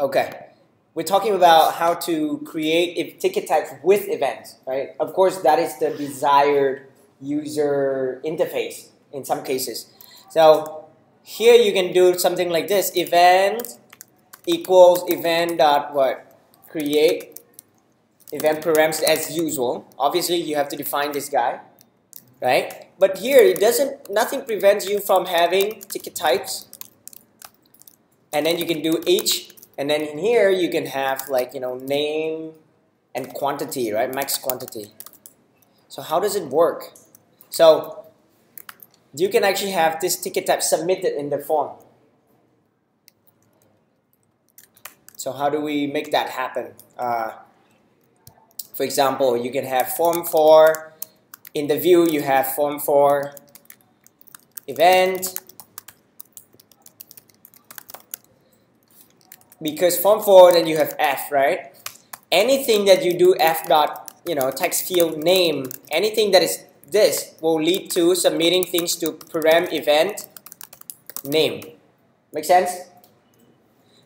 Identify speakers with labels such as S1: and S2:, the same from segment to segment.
S1: Okay, we're talking about how to create ticket types with events, right? Of course, that is the desired user interface in some cases. So here you can do something like this: event equals event dot what create event params as usual. Obviously, you have to define this guy, right? But here it doesn't. Nothing prevents you from having ticket types, and then you can do each and then in here you can have like, you know, name and quantity, right? Max quantity. So how does it work? So you can actually have this ticket type submitted in the form. So how do we make that happen? Uh, for example, you can have form for, in the view you have form for event, because form for then you have f right? Anything that you do f dot you know text field name anything that is this will lead to submitting things to param event name. Make sense?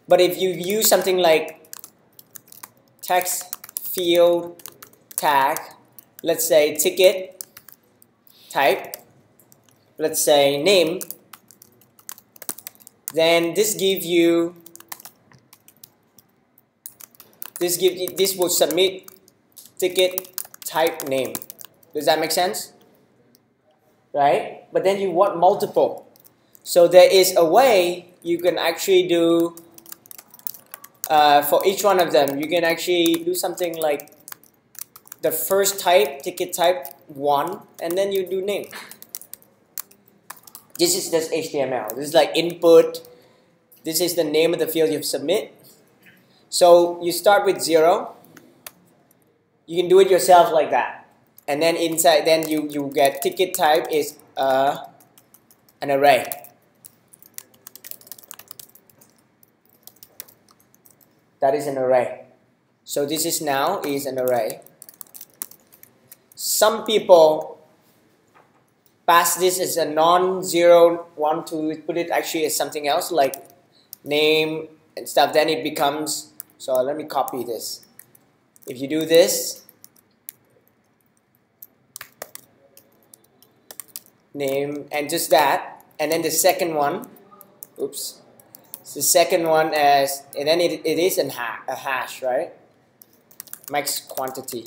S1: But if you use something like text field tag let's say ticket type let's say name then this gives you this give this will submit ticket type name. Does that make sense? Right? But then you want multiple. So there is a way you can actually do uh, for each one of them. You can actually do something like the first type, ticket type 1, and then you do name. This is just HTML. This is like input. This is the name of the field you submit. So you start with zero. You can do it yourself like that. And then inside, then you, you get ticket type is uh, an array. That is an array. So this is now is an array. Some people pass this as a non-zero, want to put it actually as something else like name and stuff. Then it becomes so let me copy this. If you do this, name and just that, and then the second one, oops, the second one as, and then it, it is ha a hash, right? Max quantity.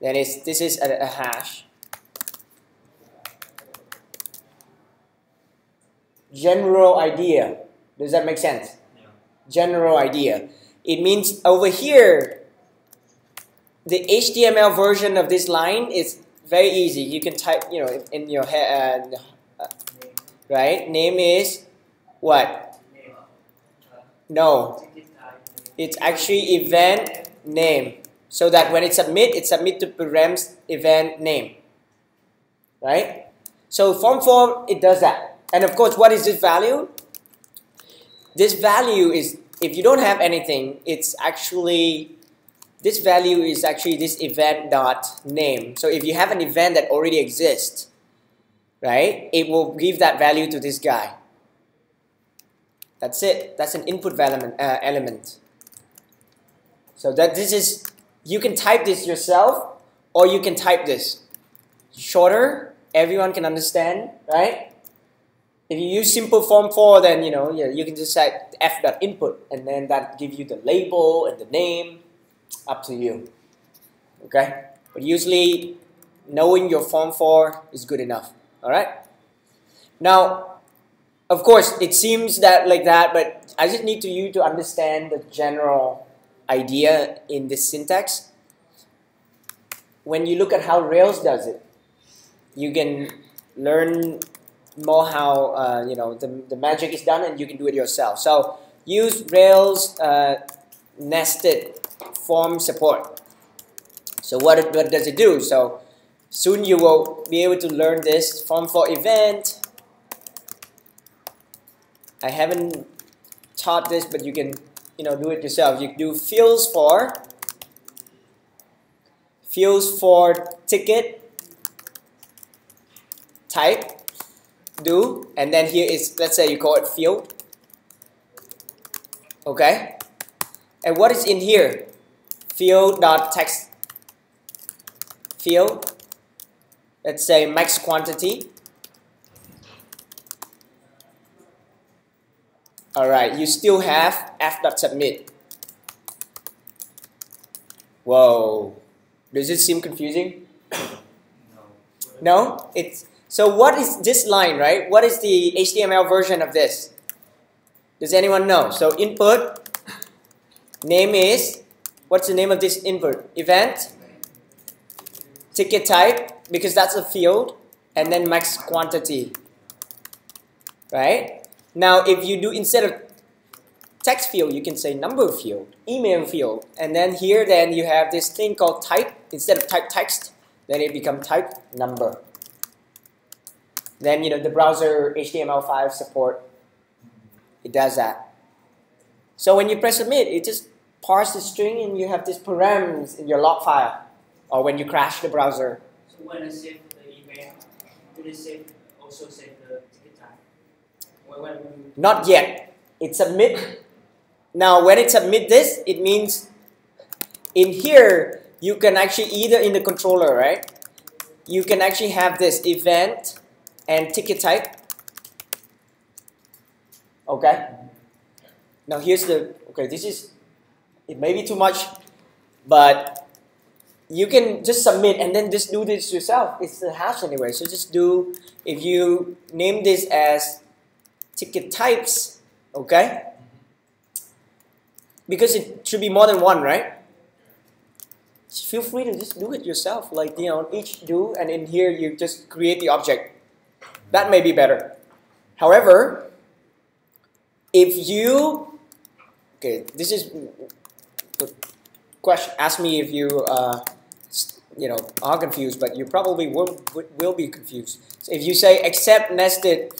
S1: Then it's, this is a, a hash. General idea. Does that make sense? General idea. It means over here, the HTML version of this line is very easy. You can type, you know, in your head, uh, right? Name is what? No. It's actually event name. So that when it submit, it submit to params event name. Right? So form form, it does that. And of course, what is this value? This value is, if you don't have anything, it's actually, this value is actually this event dot name. So if you have an event that already exists, right, it will give that value to this guy. That's it. That's an input element. Uh, element. So that this is, you can type this yourself or you can type this. Shorter, everyone can understand, right? If you use simple form for, then you know, yeah, you can just say f dot input, and then that give you the label and the name. Up to you. Okay, but usually knowing your form for is good enough. All right. Now, of course, it seems that like that, but I just need to you to understand the general idea in this syntax. When you look at how Rails does it, you can learn more how uh, you know the, the magic is done and you can do it yourself. So use Rails uh, nested form support. So what, it, what does it do? So soon you will be able to learn this form for event. I haven't taught this, but you can you know do it yourself. You do fields for fields for ticket type do, and then here is, let's say you call it field. Okay? And what is in here? Field dot text field. Let's say max quantity. Alright, you still have f.submit. Whoa. Does it seem confusing? No? It's so what is this line, right? What is the HTML version of this? Does anyone know? So input name is what's the name of this input? Event ticket type because that's a field and then max quantity. Right? Now, if you do instead of text field, you can say number field, email field, and then here then you have this thing called type. Instead of type text, then it becomes type number. Then you know the browser HTML5 support, it does that. So when you press submit, it just parses the string and you have these params in your log file, or when you crash the browser.
S2: So when I save the event, will it save also save the ticket time?
S1: Not yet. It submit. Now, when it submit this, it means in here you can actually either in the controller, right? You can actually have this event and ticket type. Okay. Now here's the okay. This is it may be too much, but you can just submit and then just do this yourself. It's the hash anyway. So just do if you name this as ticket types, okay? Because it should be more than one, right? Feel free to just do it yourself, like you know, each do, and in here you just create the object. That may be better. However, if you, okay, this is the question. Ask me if you, uh, you know, are confused, but you probably will will be confused. So if you say accept nested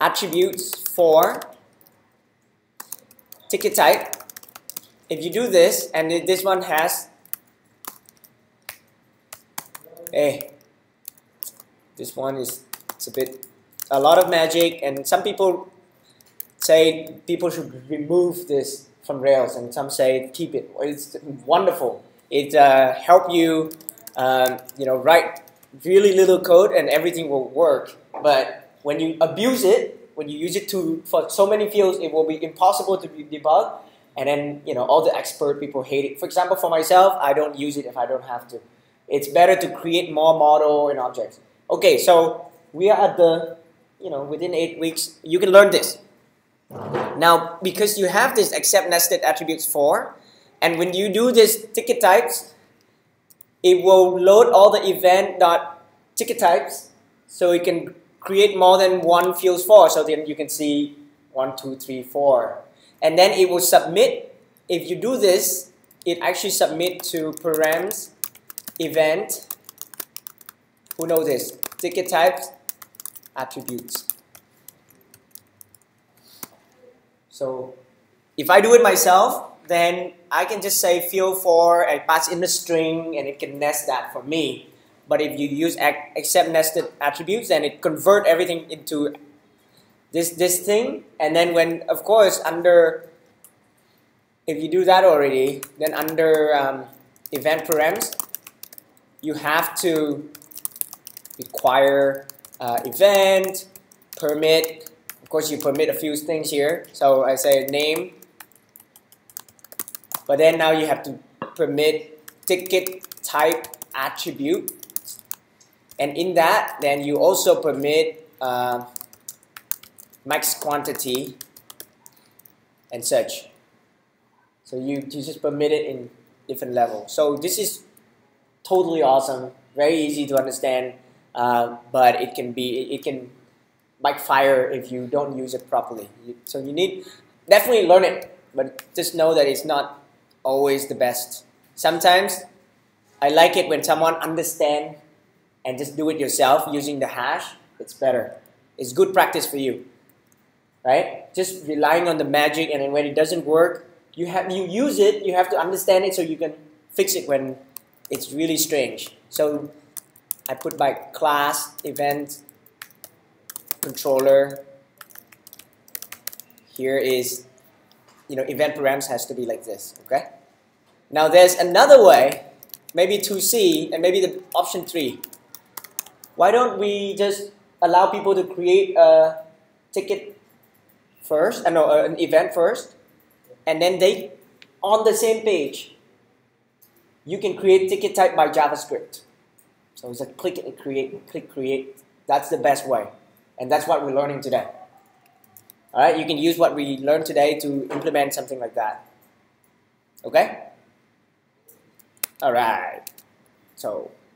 S1: attributes for ticket type. If you do this, and this one has, hey, this one is it's a bit a lot of magic, and some people say people should remove this from Rails, and some say keep it. It's wonderful. It uh, help you, um, you know, write really little code, and everything will work. But when you abuse it, when you use it to for so many fields, it will be impossible to debug. And then you know all the expert people hate it. For example, for myself, I don't use it if I don't have to. It's better to create more model and objects. Okay, so we are at the you know within eight weeks you can learn this. Now because you have this accept nested attributes for, and when you do this ticket types, it will load all the event dot ticket types so it can create more than one fields for. So then you can see one, two, three, four. And then it will submit. If you do this, it actually submit to params event. Who knows this? Ticket types, attributes. So if I do it myself, then I can just say field for and pass in the string and it can nest that for me. But if you use accept nested attributes, then it convert everything into this this thing. And then when, of course, under if you do that already, then under um, event params, you have to require uh, event, permit. Of course, you permit a few things here. So I say name, but then now you have to permit ticket type attribute and in that, then you also permit uh, max quantity and such. So you, you just permit it in different levels. So this is totally awesome, very easy to understand, uh, but it can be it can backfire if you don't use it properly. So you need definitely learn it, but just know that it's not always the best. Sometimes I like it when someone understand and just do it yourself using the hash, it's better. It's good practice for you. Right? Just relying on the magic and then when it doesn't work, you have you use it, you have to understand it so you can fix it when it's really strange. So I put my class, event, controller. Here is you know, event params has to be like this, okay? Now there's another way, maybe 2C and maybe the option 3. Why don't we just allow people to create a ticket first, uh, know an event first, and then they, on the same page, you can create ticket type by JavaScript. So it's a click and create, click create. That's the best way. And that's what we're learning today. All right, you can use what we learned today to implement something like that. Okay? All right. So